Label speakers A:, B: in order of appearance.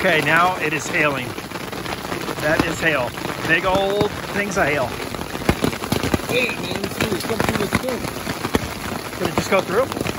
A: Okay, now it is hailing. That is hail. Big old things of hail.
B: Hey, man, let's see what's come through this thing.
A: Did it just go through?